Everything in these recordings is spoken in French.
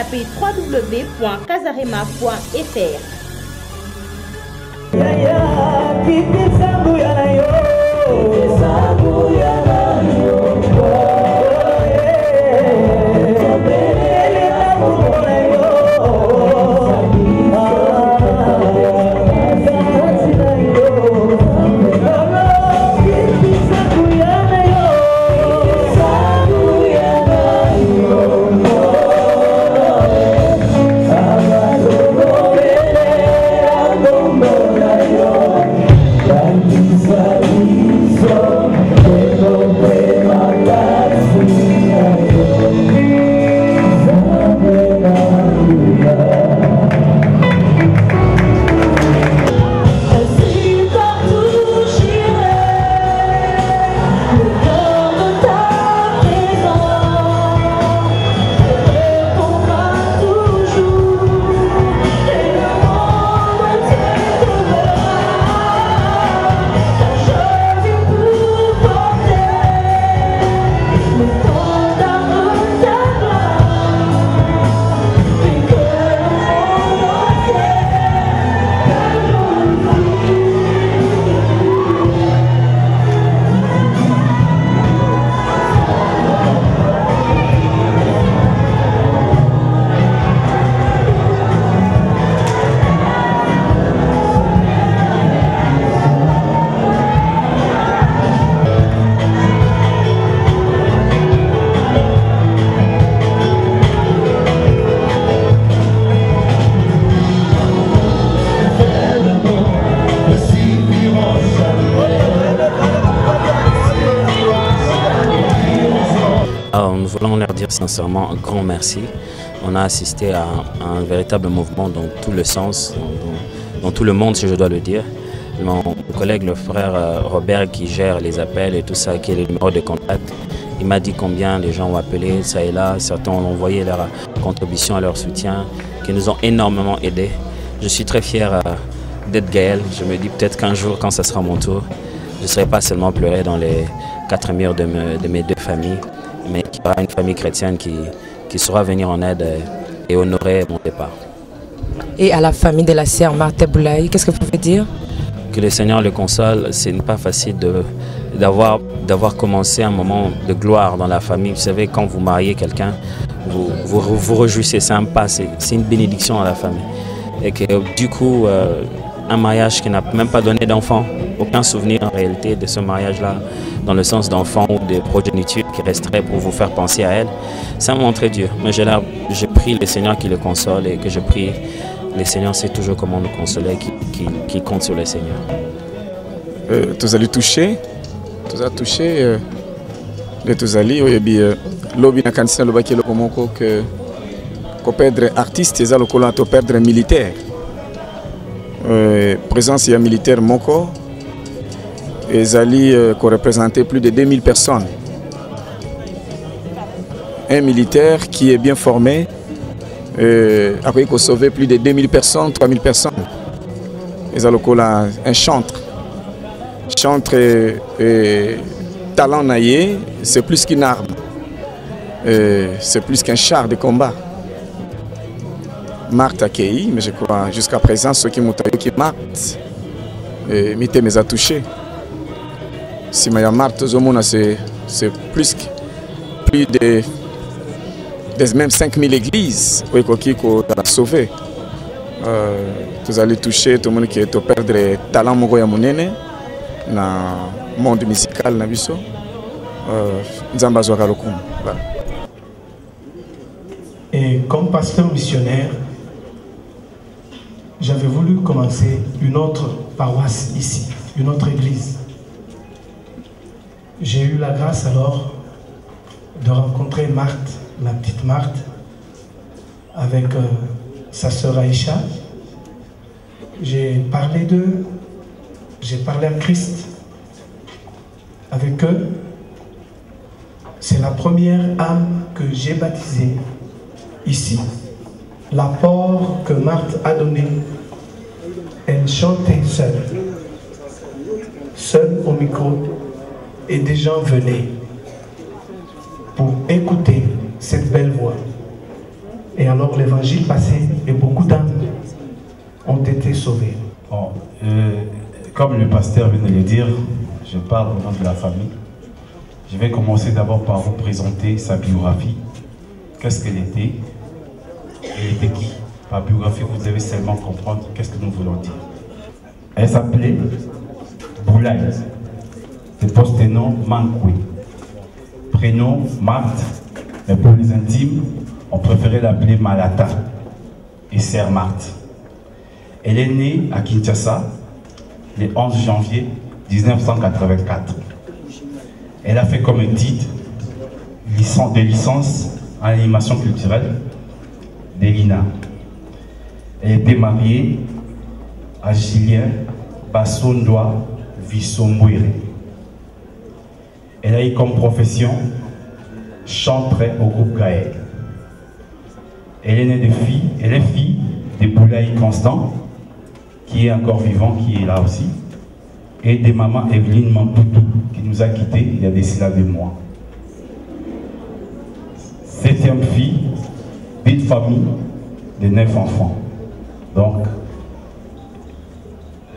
tapez www.casarema.fr. sincèrement un grand merci. On a assisté à, un véritable mouvement dans tout le sens, dans, tout le monde, si je dois le dire. Mon collègue, le frère euh, Robert, qui gère les appels et tout ça, qui est le numéro de contact, il m'a dit combien les gens ont appelé, ça et là. Certains ont envoyé leur contribution leur soutien, qui nous ont énormément aidés. Je suis très fier euh, d'être Gaël. Je me dis peut-être qu'un jour, quand ce sera mon tour, je ne serai pas seulement pleurer dans les quatre murs de mes deux familles, mais qu'il y aura une famille chrétienne qui, qui saura venir en aide et honorer mon départ. Et à la famille de la sœur Marthe Boulaye, qu'est-ce que vous pouvez dire? Que le Seigneur le console, ce n'est pas facile d'avoir commencé un moment de gloire dans la famille. Vous savez, quand vous mariez quelqu'un, vous, vous vous réjouissez, c'est un pas, c'est une bénédiction dans la famille. Et que du coup, euh, un mariage qui n'a même pas donné d'enfant, aucun souvenir en réalité de ce mariage-là, dans le sens d'enfant ou de progéniture qui resterait pour vous faire penser à elle, ça m'a montré Dieu. Mais j'ai là- je prie le Seigneur qui le console et que je prie, le Seigneur sait toujours comment nous consoler, qui, qui, qui compte sur le Seigneur. Euh, tozali touché toza touché euh, nde tozali oyebi euh, lobi nakanisi nalobaki eloko moko ke koperdre artiste eza lokola na toperdre militaire euh, présence ya militaire moko ezali euh, koreprésente plus de 2000 personnes. Un militaire qui est bien formé euh, akoki kosauve plus de 2000 personnes 3000 personnes. Eza lokola un chantre. Chantre euh, euh, talent na ye c'est plus qu'une arme. C'est plus qu'un char de combat. Marthe akei mais je crois jusqu'à présent soki moto ayoki marthe euh, mitema eza touché nsima ya marthe tozomona c'est plus plus de même 5000 églises ekoki kozala sauve euh, tozali touché tomoni ke toperdre talent moko ya monene na monde musical na biso euh, voilà. Et comme pasteur missionnaire, j'avais voulu commencer une autre paroisse ici, une autre église. J'ai eu la grâce alors de rencontrer Marthe, la petite Marthe, avec euh, sa sœur Aïcha. J'ai parlé d'eux, j'ai parlé à Christ avec eux. C'est la première âme que j'ai baptisée ici. L'apport que Marthe a donné, elle chantait seule, seule au micro, et des gens venaient pour écouter cette belle voie. Et alors l'évangile passait et beaucoup d'âmes ont été sauvées. Bon, euh, comme le pasteur vient de le dire, je parle au nom de la famille. Je vais commencer d'abord par vous présenter sa biographie. Qu'est-ce qu'elle était Elle était qui? Par biographie, vous devez seulement comprendre qu'est-ce que nous voulons dire. Elle s'appelait Boulaye. De post-nom Mankwe. Prénom Marthe. Mais pour les intimes, on préférait l'appeler Malata et Sœur Marthe. Elle est née à Kinshasa le 11 janvier 1984. Elle a fait comme titre de licence en animation culturelle d'Elina. Elle était mariée à Julien Bassondoa Vissombouire. Elle a eu comme profession chanterait au groupe Gaël. Elle est née de fille, elle est fille de Boulaye Constant, qui est encore vivant, qui est là aussi, et de maman Evelyne Mampoutou, qui nous a quittés il y a des cela de mois. Septième fille, d'une famille de neuf enfants. Donc,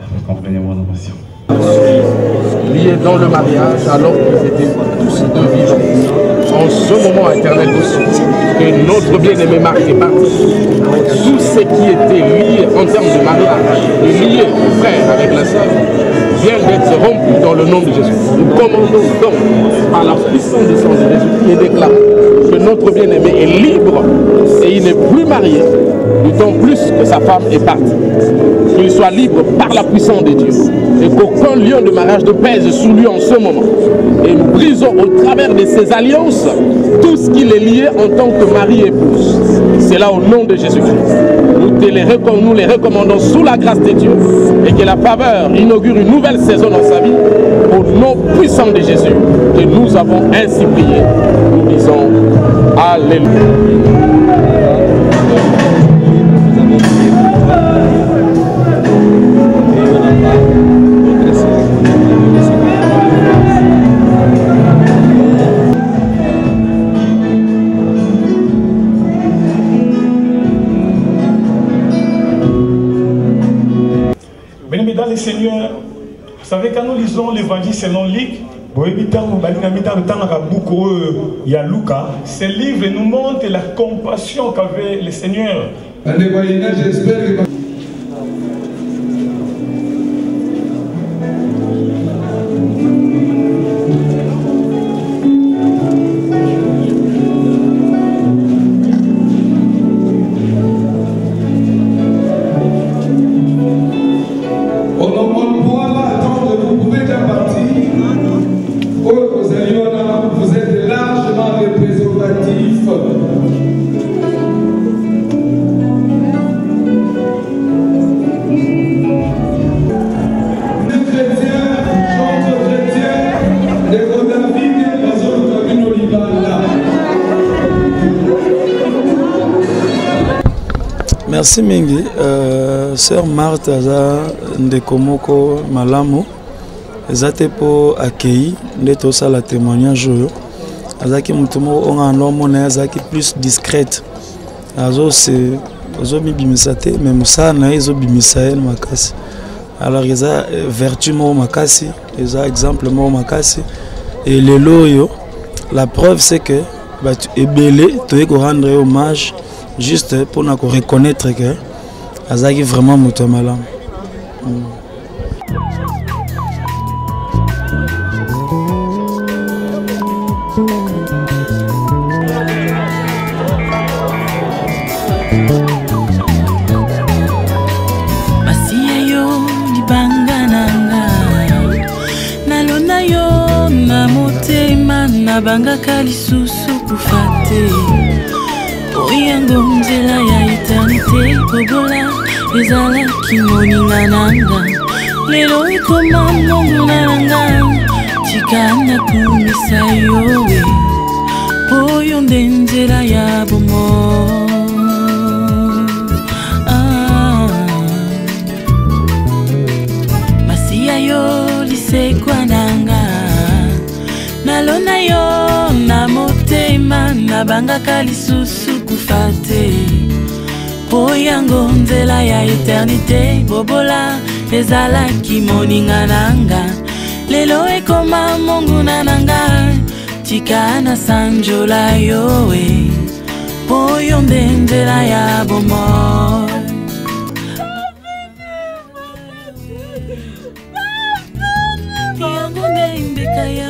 vous comprenez mon émotion. Liés dans le mariage alors qu'ils étaient tous deux vivants. En ce moment éternel aussi, que notre bien-aimé Marc parti. Tout ce qui était lié en termes de mariage, lié au frère avec la sœur, vient d'être rompu dans le nom de Jésus. Nous commandons donc par la puissance du sang de Jésus que notre bien-aimé est libre et il n'est plus marié, d'autant plus que sa femme est partie. Qu'il soit libre par la puissance de Dieu et qu'aucun lion de mariage ne pèse sur lui en ce moment. Et nous brisons au travers de ces alliances tout ce qui est lié en tant que mari et épouse. C'est là au nom de Jésus-Christ. Nous, les nous les recommandons sous la grâce de Dieu et que la faveur inaugure une nouvelle saison dans sa vie au nom puissant de Jésus que nous avons ainsi prié. Nous disons Alléluia. Vous savez, quand nous lisons l'évangile selon Luc, ya Luka, ce livre nous montre la compassion qu'avait le Seigneur. Merci mingi. Euh, sœur marthe aza ndeko moko malamu. Eza te mpo akei nde tosala témoignage oyo. Azalaki motu moko onga ndo omona ye azalaki plus discrète. Azose azomibimisa te me mosala na ye ezobimisa ye makasi. Alors eza euh, vertu moko makasi eza exemple moko makasi. E lelo oyo la preuve c'est que bato ebele toye korendre ye hommage juste vraiment yo na motema nabangaka lisusu kufa te eternité kobola ezalaki moninga nanga. Lelo ekoma monguna nanga. Tika nakumisa yo we. Oyo nde nzela ya bomo ah. lisekwa nanga. Nalona yo na motema nabangaka lisusu kufa te mpo yango nzela ya eternité bobola ezalaki moninga nanga lelo ekoma monguna nanga tika nasanjola yo e mpo yo nde nzela ya bomoi. Yango nde mbeka ya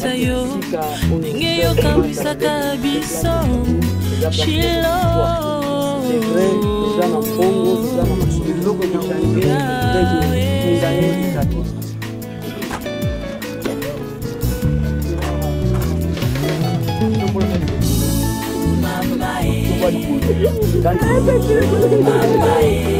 kopesa yo. Ndenge yokambwisaka biso shilo Mama, eh.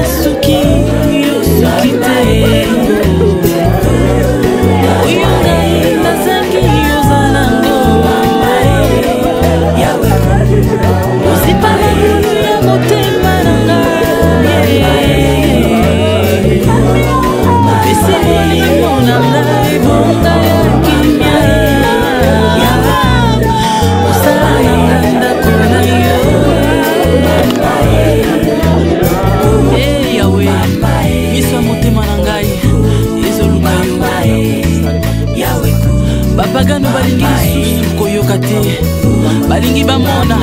balingi bamona.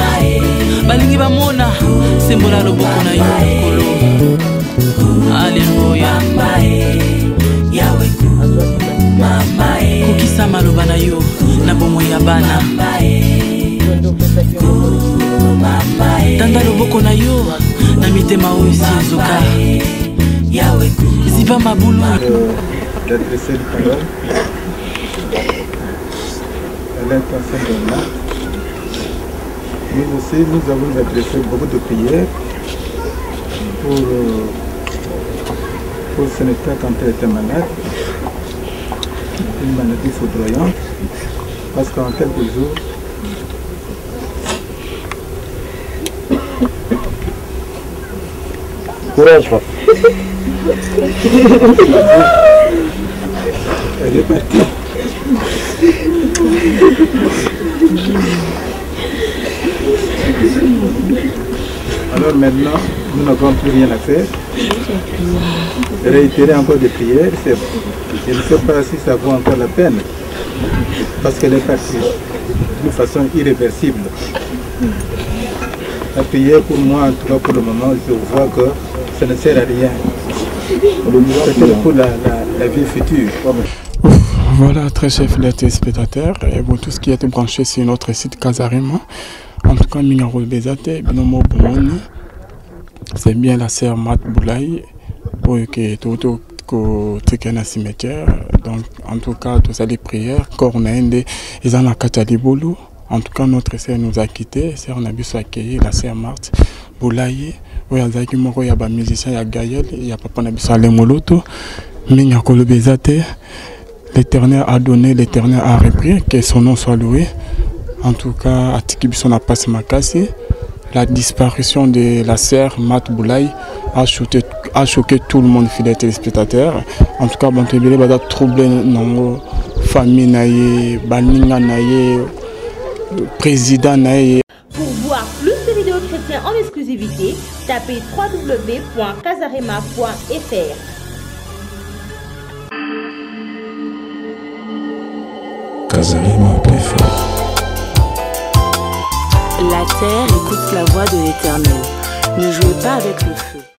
Balingi bamona. Sembola loboko na yo likolo aleluya kokisa maloba na yo na bomoi ya bana. Tanda loboko na yo na mitema oyo esi ezoka. Ziba mabulu. D'adresser une parole à l'intention de Marc. Nous aussi, nous avons adressé beaucoup de prières pour, euh, pour son état quand elle était malade, une maladie foudroyante, parce qu'en quelques jours, Courage, papa. elle est partie. Alors maintenant, nous n'avons plus rien à faire. Réitérer encore des prières, c'est- je ne sais pas si ça vaut encore la peine, parce qu'elle est partie d'une façon irréversible. La prière pour moi, en tout cas pour le moment, je vois que ça ne sert à rien. Peut-être pour la, la- vie future. Voilà, très chers fidèles téléspectateurs, et vous tous qui êtes branchés sur notre site Casarima, en tout cas, Mingaro Bezate, Binomo c'est bien la sœur Mat Boulaye, ko tekena cimetière. Donc en tout cas tous les prières corps eza na ya libulu en tout cas notre sœur nous a quitté sœur na biso accueilli la sœur Marthe Boulaye. Oyo azalaki moko ya bamusicien ya Gaël ya papa eza L'Éternel a donné, l'Éternel a repris, que son nom soit loué. En tout cas, à Tikibiso n'a pas makasi. La disparition de la sœur Mat Boulaye a choqué, a choqué tout le monde, fidèles téléspectateurs. En tout cas, bon, tu as troublé dans famille, baninga, président. Pour voir plus de vidéos chrétiennes en exclusivité, tapez www.casarema.fr. Terre écoute la voix de l'Éternel. Ne jouez pas avec le feu.